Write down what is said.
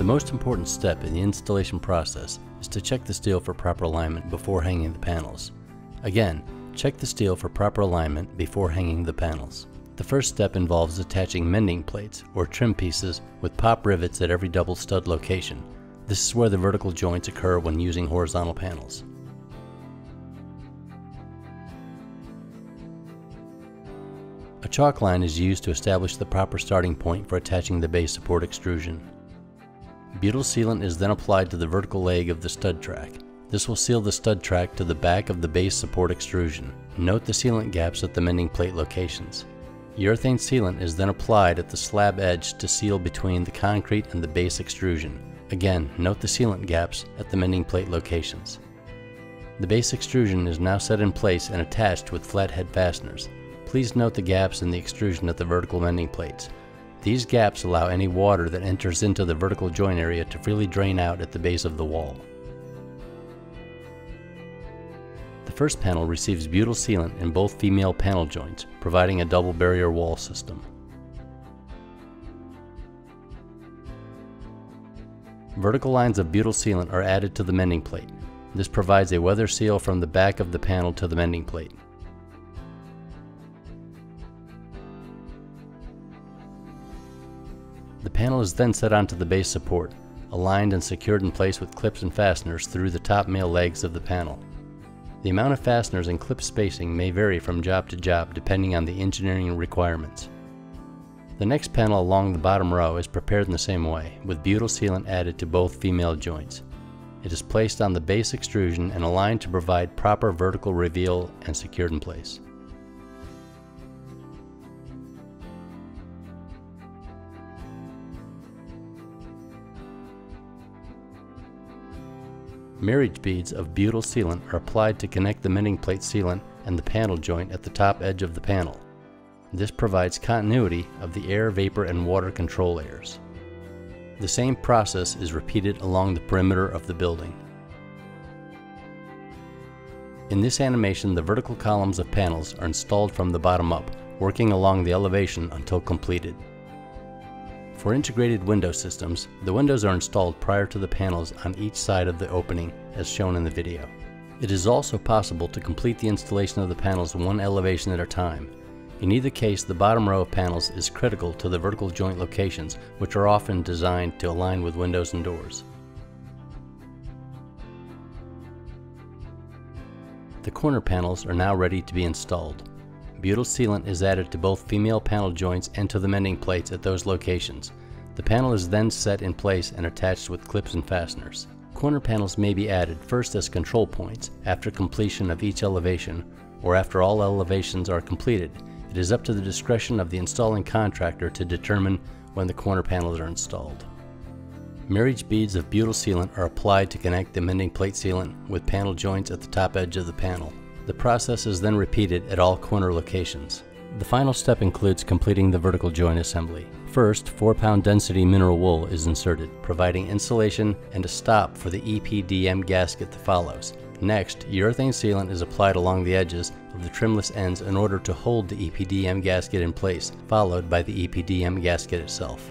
The most important step in the installation process is to check the steel for proper alignment before hanging the panels. Again, check the steel for proper alignment before hanging the panels. The first step involves attaching mending plates or trim pieces with pop rivets at every double stud location. This is where the vertical joints occur when using horizontal panels. A chalk line is used to establish the proper starting point for attaching the base support extrusion. Butyl sealant is then applied to the vertical leg of the stud track. This will seal the stud track to the back of the base support extrusion. Note the sealant gaps at the mending plate locations. Urethane sealant is then applied at the slab edge to seal between the concrete and the base extrusion. Again, note the sealant gaps at the mending plate locations. The base extrusion is now set in place and attached with flathead fasteners. Please note the gaps in the extrusion at the vertical mending plates. These gaps allow any water that enters into the vertical joint area to freely drain out at the base of the wall. The first panel receives butyl sealant in both female panel joints, providing a double barrier wall system. Vertical lines of butyl sealant are added to the mending plate. This provides a weather seal from the back of the panel to the mending plate. The panel is then set onto the base support, aligned and secured in place with clips and fasteners through the top male legs of the panel. The amount of fasteners and clip spacing may vary from job to job depending on the engineering requirements. The next panel along the bottom row is prepared in the same way, with butyl sealant added to both female joints. It is placed on the base extrusion and aligned to provide proper vertical reveal and secured in place. Marriage beads of butyl sealant are applied to connect the mending plate sealant and the panel joint at the top edge of the panel. This provides continuity of the air, vapor, and water control layers. The same process is repeated along the perimeter of the building. In this animation, the vertical columns of panels are installed from the bottom up, working along the elevation until completed. For integrated window systems, the windows are installed prior to the panels on each side of the opening as shown in the video. It is also possible to complete the installation of the panels one elevation at a time. In either case, the bottom row of panels is critical to the vertical joint locations, which are often designed to align with windows and doors. The corner panels are now ready to be installed. Butyl sealant is added to both female panel joints and to the mending plates at those locations. The panel is then set in place and attached with clips and fasteners. Corner panels may be added first as control points after completion of each elevation or after all elevations are completed. It is up to the discretion of the installing contractor to determine when the corner panels are installed. Marriage beads of butyl sealant are applied to connect the mending plate sealant with panel joints at the top edge of the panel. The process is then repeated at all corner locations. The final step includes completing the vertical joint assembly. First, 4 pound density mineral wool is inserted, providing insulation and a stop for the EPDM gasket that follows. Next, urethane sealant is applied along the edges of the trimless ends in order to hold the EPDM gasket in place, followed by the EPDM gasket itself.